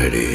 घड़ी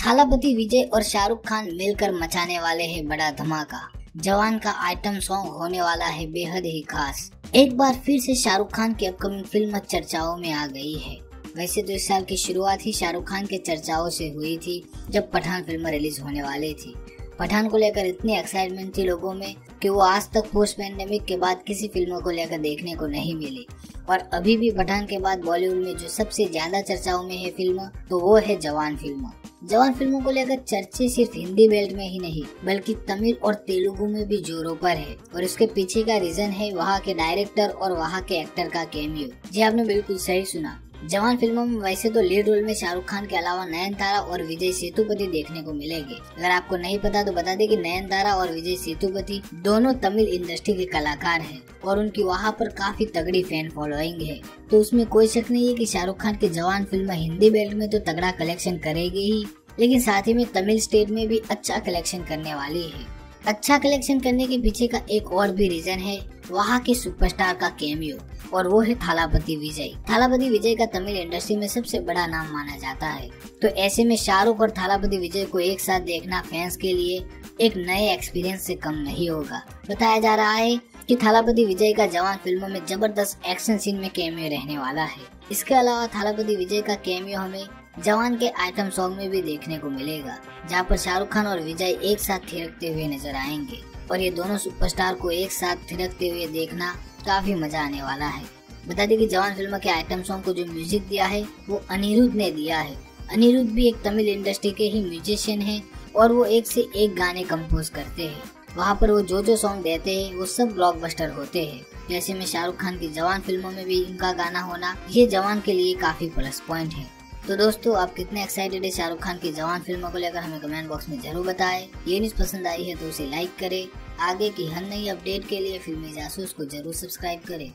थालापति विजय और शाहरुख खान मिलकर मचाने वाले हैं बड़ा धमाका। जवान का आइटम सॉन्ग होने वाला है बेहद ही खास। एक बार फिर से शाहरुख खान की अपकमिंग फ़िल्म चर्चाओं में आ गई है। वैसे तो इस साल की शुरुआत ही शाहरुख खान के चर्चाओं से हुई थी, जब पठान फ़िल्म रिलीज़ होने वाली थी। पठान को लेकर इतनी एक्साइटमेंट थी लोगों में कि वो आज तक पोस्ट पैंडेमिक के बाद किसी फ़िल्म को लेकर देखने को नहीं मिली। और अभी भी पठान के बाद बॉलीवुड में जो सबसे ज़्यादा चर्चाओं में है फ़िल्म तो वो है जवान फ़िल्म। जवान फ़िल्मों को लेकर चर्चे सिर्फ़ हिंदी बेल्ट में ही नहीं, बल्कि तमिल और तेलुगु में भी जोरों पर है। और इसके पीछे का रीजन है वहाँ के डायरेक्टर और वहाँ के एक्टर का कैमियो जी, आपने बिल्कुल सही सुना। जवान फ़िल्मों में वैसे तो लीड रोल में शाहरुख खान के अलावा नयन तारा और विजय सेतुपति देखने को मिलेंगे। अगर आपको नहीं पता तो बता दें कि नयन तारा और विजय सेतुपति दोनों तमिल इंडस्ट्री के कलाकार हैं और उनकी वहाँ पर काफ़ी तगड़ी फ़ैन फॉलोइंग है। तो उसमें कोई शक नहीं है कि शाहरुख खान की जवान फ़िल्म हिंदी बेल्ट में तो तगड़ा कलेक्शन करेगी ही, लेकिन साथ ही में तमिल स्टेट में भी अच्छा कलेक्शन करने वाली है। अच्छा कलेक्शन करने के पीछे का एक और भी रीजन है वहाँ के सुपरस्टार का कैमियो और वो है थालापति विजय। थालापति विजय का तमिल इंडस्ट्री में सबसे बड़ा नाम माना जाता है। तो ऐसे में शाहरुख और थालापति विजय को एक साथ देखना फैंस के लिए एक नए एक्सपीरियंस से कम नहीं होगा। बताया जा रहा है कि थालापति विजय का जवान फ़िल्मों में ज़बरदस्त एक्शन सीन में कैमियो रहने वाला है। इसके अलावा थालापति विजय का कैमियो हमें जवान के आइटम सॉन्ग में भी देखने को मिलेगा, जहाँ पर शाहरुख खान और विजय एक साथ थिरकते हुए नज़र आएँगे। और ये दोनों सुपरस्टार को एक साथ थिरकते हुए देखना काफ़ी मज़ा आने वाला है। बता दें कि जवान फ़िल्म के आइटम सॉन्ग को जो म्यूज़िक दिया है, वो अनिरुद्ध ने दिया है। अनिरुद्ध भी एक तमिल इंडस्ट्री के ही म्यूजिशियन है और वो एक से एक गाने कंपोज करते हैं। वहाँ पर वो जो जो सॉन्ग देते हैं, वो सब ब्लॉकबस्टर होते हैं। जैसे में शाहरुख खान की जवान फ़िल्मों में भी इनका गाना होना, ये जवान के लिए काफ़ी प्लस पॉइंट है। तो दोस्तों, आप कितने एक्साइटेड है शाहरुख खान की जवान फ़िल्मों को लेकर हमें कमेंट बॉक्स में ज़रूर बताएँ। ये न्यूज़ पसंद आई है तो उसे लाइक करें। आगे की हर नई अपडेट के लिए फिल्मी जासूस को ज़रूर सब्सक्राइब करें।